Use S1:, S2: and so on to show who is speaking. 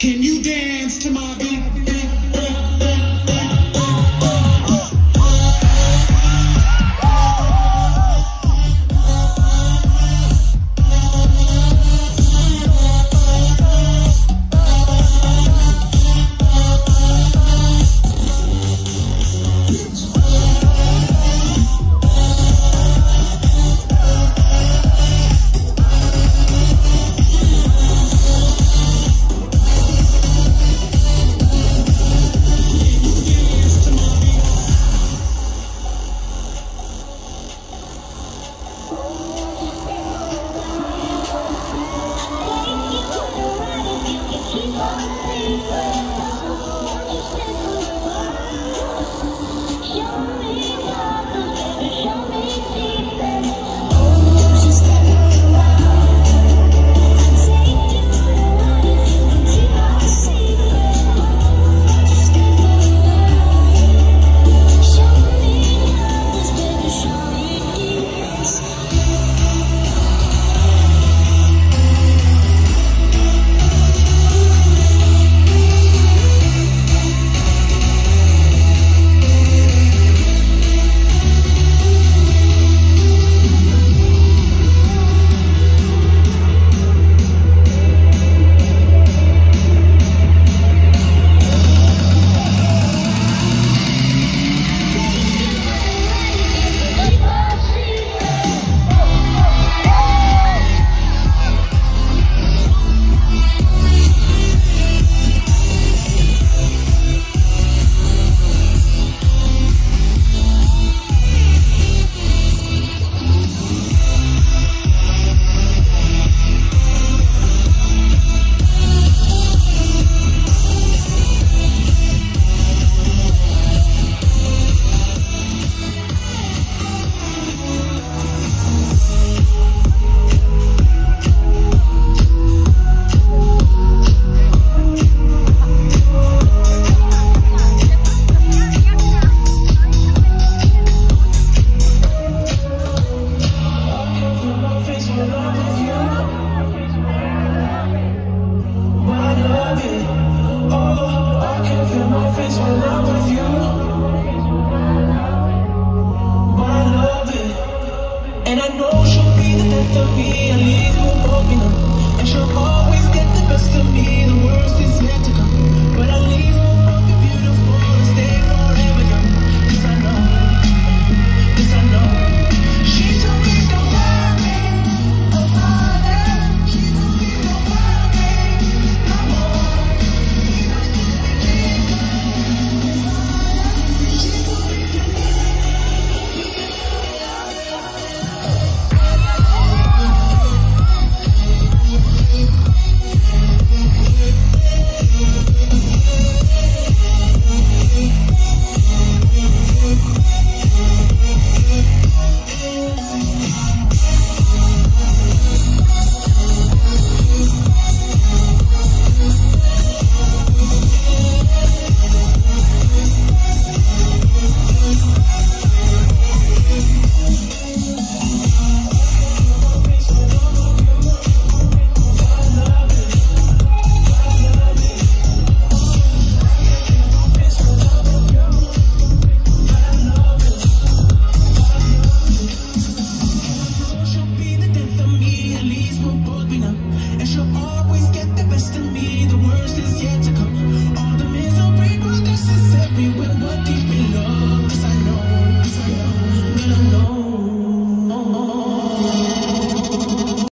S1: Can you dance to my beat?